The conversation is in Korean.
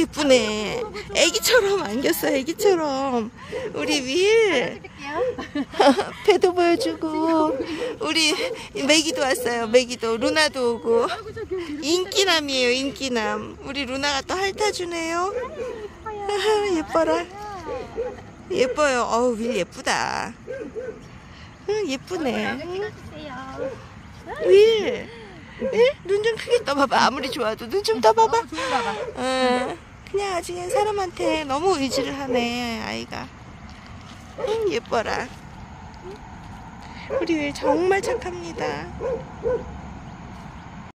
예쁘네. 애기처럼 안겼어, 애기처럼. 우리 윌. 배도 보여주고. 우리 메기도 왔어요, 메기도. 루나도 오고. 인기남이에요, 인기남. 우리 루나가 또 핥아주네요. 예뻐라. 예뻐요. 어우, 윌 예쁘다. 응, 예쁘네. 윌. 윌? 눈좀 크게 떠봐봐. 아무리 좋아도 눈 좀 떠봐봐. 응. 그냥 아직 그냥 사람한테 너무 의지를 하네, 아이가. 응, 예뻐라. 우리 윌 정말 착합니다.